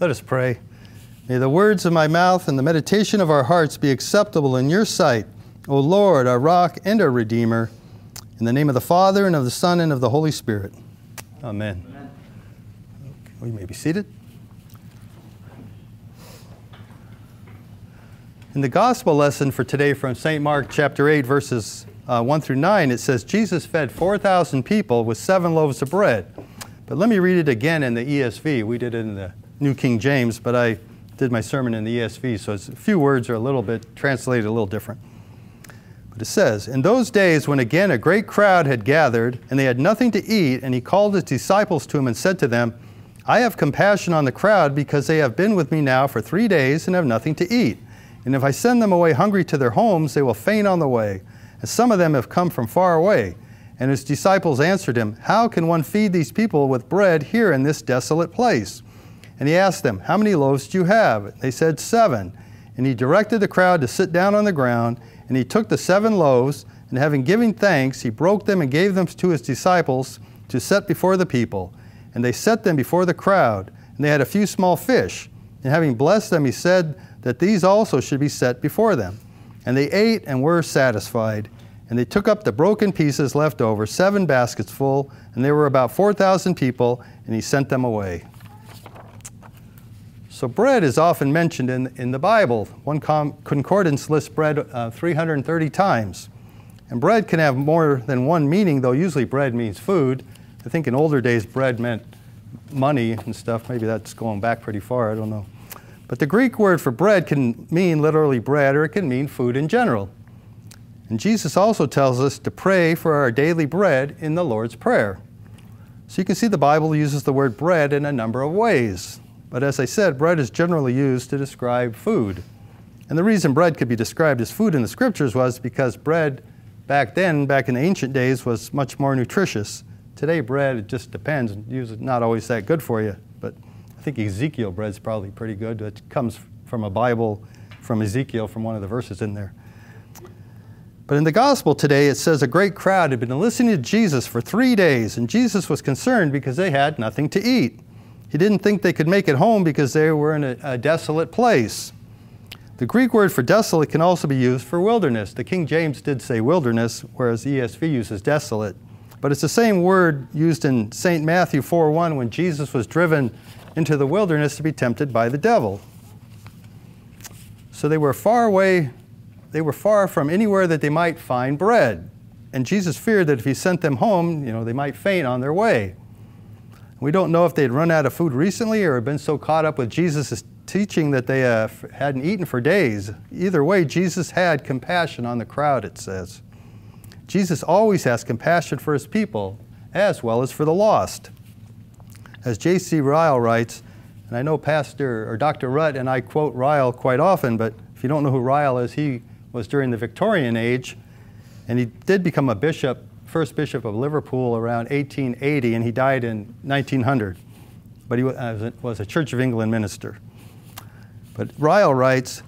Let us pray. May the words of my mouth and the meditation of our hearts be acceptable in your sight, O Lord, our rock and our redeemer. In the name of the Father, and of the Son, and of the Holy Spirit. Amen. Amen. Okay, we may be seated. In the gospel lesson for today from St. Mark chapter 8, verses uh, 1 through 9, it says, Jesus fed 4,000 people with seven loaves of bread. But let me read it again in the ESV. We did it in the New King James, but I did my sermon in the ESV, so a few words are a little bit translated a little different. But it says, In those days when again a great crowd had gathered, and they had nothing to eat, and he called his disciples to him and said to them, I have compassion on the crowd because they have been with me now for three days and have nothing to eat. And if I send them away hungry to their homes, they will faint on the way. And some of them have come from far away. And his disciples answered him, How can one feed these people with bread here in this desolate place? And he asked them, How many loaves do you have? They said, Seven. And he directed the crowd to sit down on the ground. And he took the seven loaves, and having given thanks, he broke them and gave them to his disciples to set before the people. And they set them before the crowd. And they had a few small fish. And having blessed them, he said that these also should be set before them. And they ate and were satisfied. And they took up the broken pieces left over, seven baskets full, and there were about 4,000 people, and he sent them away. So bread is often mentioned in, in the Bible. One concordance lists bread uh, 330 times. And bread can have more than one meaning, though usually bread means food. I think in older days bread meant money and stuff. Maybe that's going back pretty far, I don't know. But the Greek word for bread can mean literally bread or it can mean food in general. And Jesus also tells us to pray for our daily bread in the Lord's Prayer. So you can see the Bible uses the word bread in a number of ways. But as I said, bread is generally used to describe food. And the reason bread could be described as food in the scriptures was because bread back then, back in the ancient days, was much more nutritious. Today, bread, it just depends. Usually not always that good for you. But I think Ezekiel bread's probably pretty good. It comes from a Bible from Ezekiel, from one of the verses in there. But in the gospel today, it says a great crowd had been listening to Jesus for three days, and Jesus was concerned because they had nothing to eat. He didn't think they could make it home because they were in a, a desolate place. The Greek word for desolate can also be used for wilderness. The King James did say wilderness, whereas ESV uses desolate. But it's the same word used in St. Matthew 4:1 when Jesus was driven into the wilderness to be tempted by the devil. So they were far away, they were far from anywhere that they might find bread. And Jesus feared that if he sent them home, you know, they might faint on their way. We don't know if they'd run out of food recently or had been so caught up with Jesus' teaching that they uh, hadn't eaten for days. Either way, Jesus had compassion on the crowd, it says. Jesus always has compassion for his people as well as for the lost. As J.C. Ryle writes, and I know Pastor or Dr. Rutt and I quote Ryle quite often, but if you don't know who Ryle is, he was during the Victorian age, and he did become a bishop first bishop of Liverpool around 1880, and he died in 1900. But he was a Church of England minister. But Ryle writes,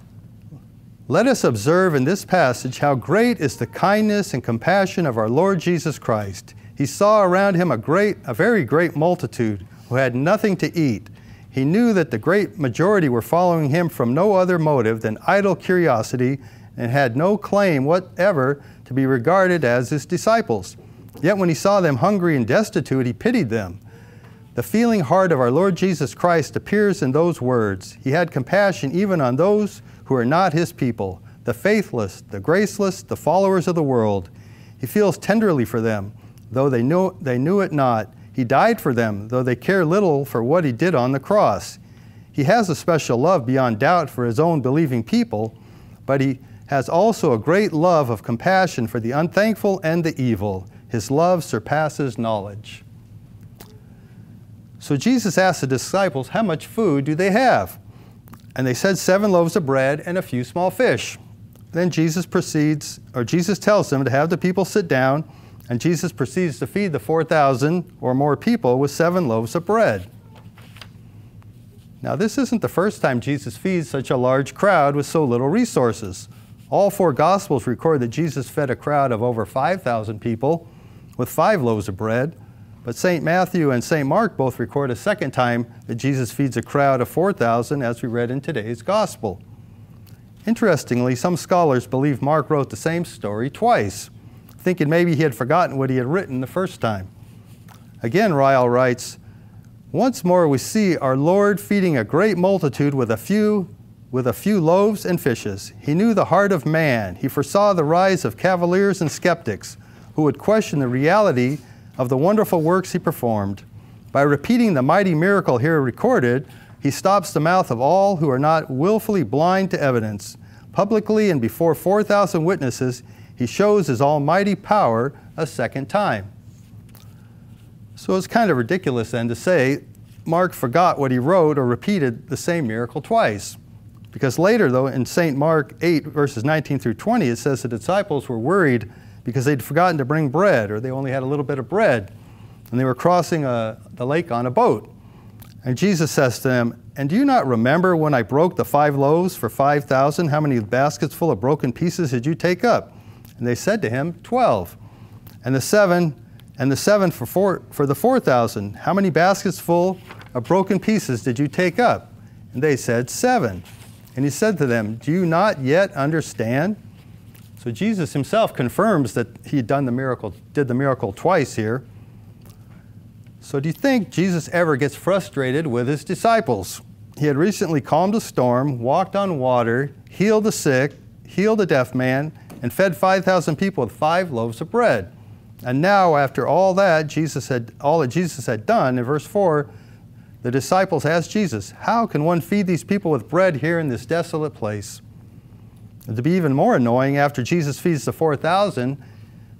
let us observe in this passage how great is the kindness and compassion of our Lord Jesus Christ. He saw around him a great, a very great multitude who had nothing to eat. He knew that the great majority were following him from no other motive than idle curiosity and had no claim whatever to be regarded as his disciples. Yet when he saw them hungry and destitute, he pitied them. The feeling heart of our Lord Jesus Christ appears in those words. He had compassion even on those who are not his people, the faithless, the graceless, the followers of the world. He feels tenderly for them, though they knew, they knew it not. He died for them, though they care little for what he did on the cross. He has a special love beyond doubt for his own believing people, but he has also a great love of compassion for the unthankful and the evil. His love surpasses knowledge. So Jesus asked the disciples, How much food do they have? And they said, Seven loaves of bread and a few small fish. Then Jesus proceeds, or Jesus tells them to have the people sit down, and Jesus proceeds to feed the 4,000 or more people with seven loaves of bread. Now, this isn't the first time Jesus feeds such a large crowd with so little resources. All four Gospels record that Jesus fed a crowd of over 5,000 people with five loaves of bread. But St. Matthew and St. Mark both record a second time that Jesus feeds a crowd of 4,000, as we read in today's Gospel. Interestingly, some scholars believe Mark wrote the same story twice, thinking maybe he had forgotten what he had written the first time. Again, Ryle writes, Once more we see our Lord feeding a great multitude with a few with a few loaves and fishes. He knew the heart of man. He foresaw the rise of cavaliers and skeptics who would question the reality of the wonderful works he performed. By repeating the mighty miracle here recorded, he stops the mouth of all who are not willfully blind to evidence. Publicly and before 4,000 witnesses, he shows his almighty power a second time. So it's kind of ridiculous then to say Mark forgot what he wrote or repeated the same miracle twice. Because later, though, in St. Mark 8, verses 19 through 20, it says the disciples were worried because they'd forgotten to bring bread or they only had a little bit of bread and they were crossing a, uh, the lake on a boat. And Jesus says to them, And do you not remember when I broke the five loaves for 5,000? How many baskets full of broken pieces did you take up? And they said to him, Twelve. And the seven, and the seven for, four, for the 4,000, how many baskets full of broken pieces did you take up? And they said, Seven. And he said to them, Do you not yet understand? So Jesus himself confirms that he had done the miracle, did the miracle twice here. So do you think Jesus ever gets frustrated with his disciples? He had recently calmed a storm, walked on water, healed the sick, healed a deaf man, and fed 5,000 people with five loaves of bread. And now, after all that Jesus had all that Jesus had done, in verse 4, the disciples asked Jesus, How can one feed these people with bread here in this desolate place? And to be even more annoying, after Jesus feeds the 4,000,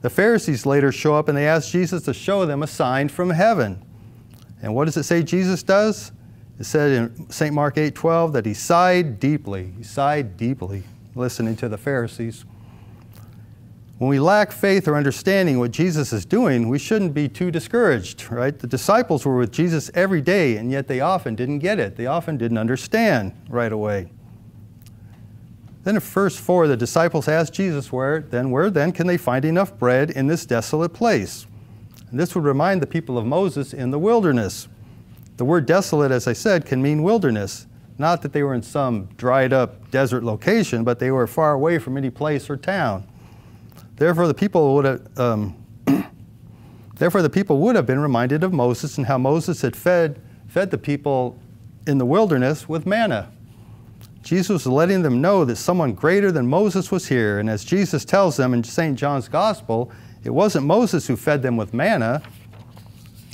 the Pharisees later show up and they ask Jesus to show them a sign from heaven. And what does it say Jesus does? It said in St. Mark 8 12 that he sighed deeply. He sighed deeply, listening to the Pharisees. When we lack faith or understanding what Jesus is doing, we shouldn't be too discouraged, right? The disciples were with Jesus every day, and yet they often didn't get it. They often didn't understand right away. Then in verse 4, the disciples asked Jesus, where then, where then can they find enough bread in this desolate place? And this would remind the people of Moses in the wilderness. The word desolate, as I said, can mean wilderness. Not that they were in some dried up desert location, but they were far away from any place or town. Therefore, the people would have, um, therefore the people would have been reminded of Moses and how Moses had fed, fed the people in the wilderness with manna. Jesus was letting them know that someone greater than Moses was here. And as Jesus tells them in St. John's Gospel, it wasn't Moses who fed them with manna,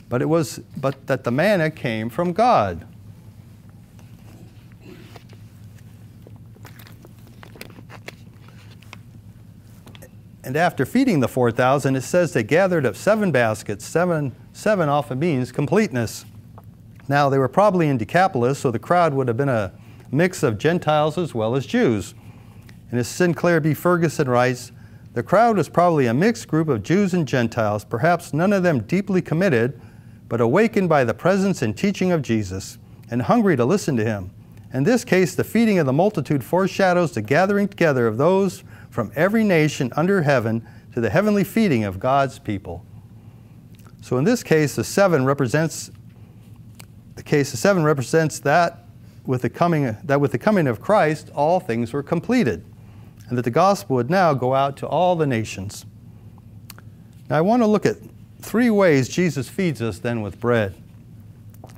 but it was but that the manna came from God. And after feeding the 4,000, it says they gathered up seven baskets. Seven, seven often means completeness. Now, they were probably in Decapolis, so the crowd would have been a mix of Gentiles as well as Jews. And as Sinclair B. Ferguson writes, the crowd was probably a mixed group of Jews and Gentiles, perhaps none of them deeply committed, but awakened by the presence and teaching of Jesus, and hungry to listen to him. In this case, the feeding of the multitude foreshadows the gathering together of those from every nation under heaven to the heavenly feeding of God's people. So in this case, the seven represents the case of seven represents that with the coming that with the coming of Christ, all things were completed, and that the gospel would now go out to all the nations. Now I want to look at three ways Jesus feeds us then with bread.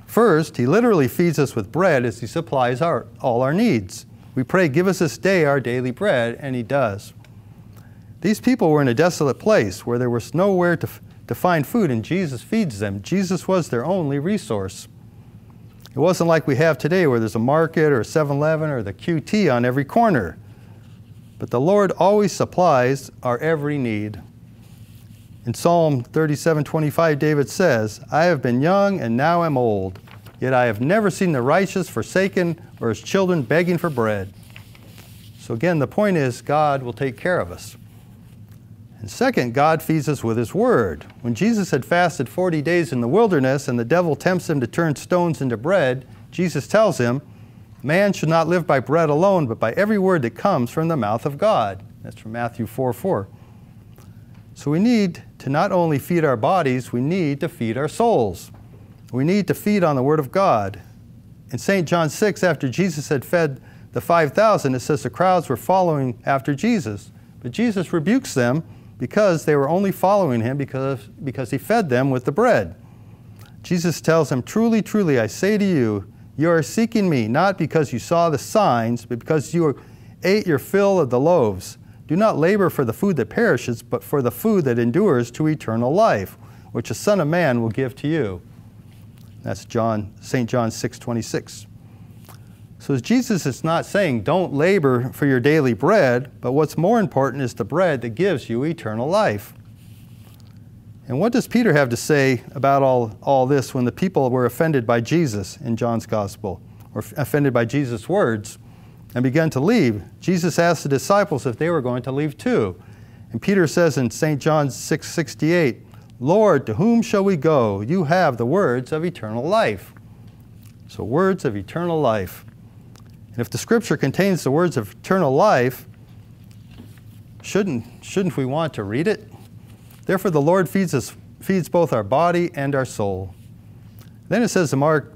First, he literally feeds us with bread as he supplies our, all our needs. We pray, Give us this day our daily bread, and He does. These people were in a desolate place where there was nowhere to, to find food, and Jesus feeds them. Jesus was their only resource. It wasn't like we have today where there's a market or a 7 Eleven or the QT on every corner. But the Lord always supplies our every need. In Psalm 37:25, David says, I have been young and now am old, Yet I have never seen the righteous forsaken or as children begging for bread. So again, the point is God will take care of us. And second, God feeds us with His Word. When Jesus had fasted 40 days in the wilderness and the devil tempts him to turn stones into bread, Jesus tells him, Man should not live by bread alone, but by every word that comes from the mouth of God. That's from Matthew 4 4. So we need to not only feed our bodies, we need to feed our souls. We need to feed on the Word of God. In St. John 6, after Jesus had fed the 5,000, it says the crowds were following after Jesus. But Jesus rebukes them because they were only following him because, because he fed them with the bread. Jesus tells them, Truly, truly, I say to you, you are seeking me not because you saw the signs, but because you ate your fill of the loaves. Do not labor for the food that perishes, but for the food that endures to eternal life, which the Son of Man will give to you. That's John, St. John 6 26. So Jesus is not saying don't labor for your daily bread, but what's more important is the bread that gives you eternal life. And what does Peter have to say about all, all this when the people were offended by Jesus in John's Gospel, or offended by Jesus' words? and began to leave, Jesus asked the disciples if they were going to leave too. And Peter says in St. John 6:68, "Lord, to whom shall we go? You have the words of eternal life." So words of eternal life. And if the scripture contains the words of eternal life, shouldn't, shouldn't we want to read it? Therefore the Lord feeds us feeds both our body and our soul. Then it says in Mark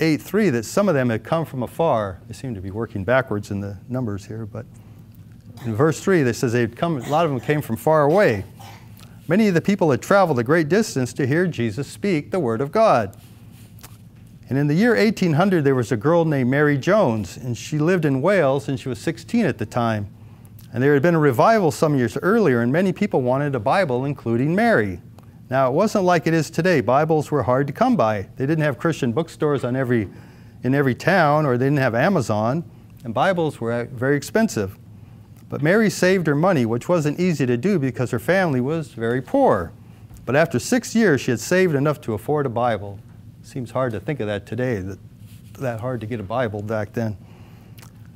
8 3 that some of them had come from afar. They seem to be working backwards in the numbers here, but in verse 3, they says they'd come, a lot of them came from far away. Many of the people had traveled a great distance to hear Jesus speak the Word of God. And in the year 1800, there was a girl named Mary Jones, and she lived in Wales, and she was 16 at the time. And there had been a revival some years earlier, and many people wanted a Bible, including Mary. Now, it wasn't like it is today. Bibles were hard to come by. They didn't have Christian bookstores on every, in every town, or they didn't have Amazon, and Bibles were very expensive. But Mary saved her money, which wasn't easy to do because her family was very poor. But after six years, she had saved enough to afford a Bible. Seems hard to think of that today, that, that hard to get a Bible back then.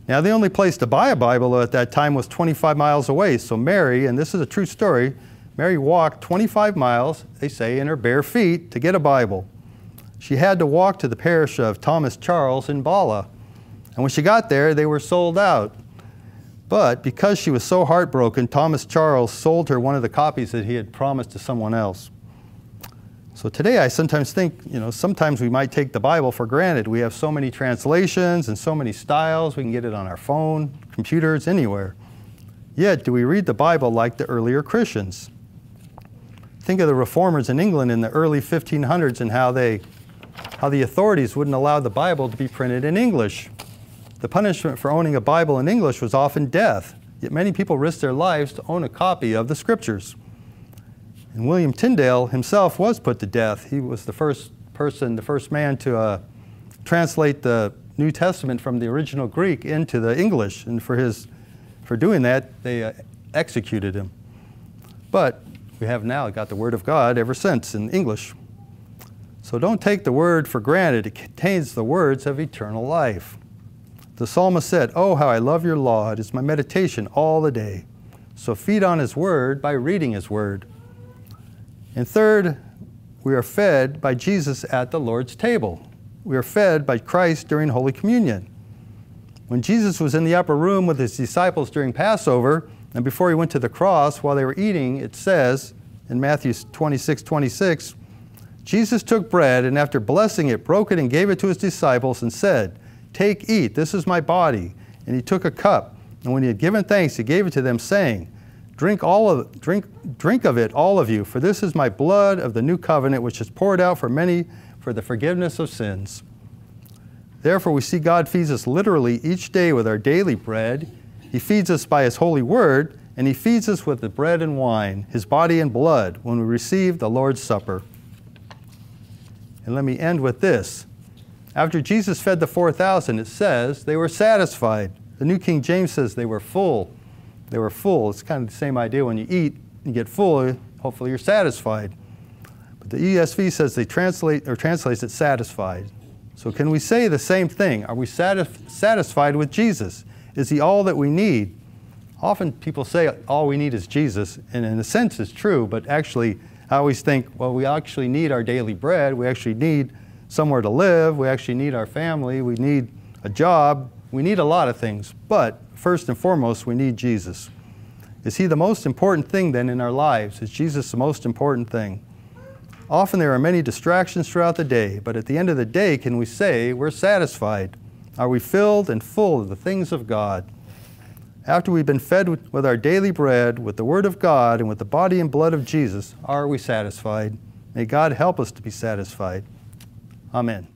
Now, the only place to buy a Bible at that time was 25 miles away. So Mary, and this is a true story, Mary walked 25 miles, they say, in her bare feet to get a Bible. She had to walk to the parish of Thomas Charles in Bala. And when she got there, they were sold out. But because she was so heartbroken, Thomas Charles sold her one of the copies that he had promised to someone else. So today I sometimes think, you know, sometimes we might take the Bible for granted. We have so many translations and so many styles. We can get it on our phone, computers, anywhere. Yet, do we read the Bible like the earlier Christians? Think of the reformers in England in the early 1500s and how they how the authorities wouldn't allow the Bible to be printed in English. The punishment for owning a Bible in English was often death, yet many people risked their lives to own a copy of the scriptures. And William Tyndale himself was put to death. He was the first person, the first man to uh, translate the New Testament from the original Greek into the English. And for, his, for doing that, they uh, executed him. But we have now got the Word of God ever since in English. So don't take the Word for granted. It contains the words of eternal life. The psalmist said, Oh, how I love your law. It is my meditation all the day. So feed on His Word by reading His Word. And third, we are fed by Jesus at the Lord's table. We are fed by Christ during Holy Communion. When Jesus was in the upper room with His disciples during Passover, and before he went to the cross, while they were eating, it says in Matthew 26 26, Jesus took bread and after blessing it, broke it and gave it to his disciples and said, Take, eat, this is my body. And he took a cup, and when he had given thanks, he gave it to them, saying, Drink, all of, drink, drink of it, all of you, for this is my blood of the new covenant, which is poured out for many for the forgiveness of sins. Therefore, we see God feeds us literally each day with our daily bread he feeds us by His holy word, and He feeds us with the bread and wine, His body and blood, when we receive the Lord's Supper. And let me end with this. After Jesus fed the 4,000, it says they were satisfied. The New King James says they were full. They were full. It's kind of the same idea when you eat and get full, hopefully you're satisfied. But the ESV says they translate or translates it satisfied. So can we say the same thing? Are we satisf- satisfied with Jesus? Is he all that we need? Often people say all we need is Jesus, and in a sense it's true, but actually I always think, well, we actually need our daily bread. We actually need somewhere to live. We actually need our family. We need a job. We need a lot of things. But first and foremost, we need Jesus. Is He the most important thing then in our lives? Is Jesus the most important thing? Often there are many distractions throughout the day, but at the end of the day, can we say we're satisfied? Are we filled and full of the things of God? After we've been fed with our daily bread, with the Word of God, and with the body and blood of Jesus, are we satisfied? May God help us to be satisfied. Amen.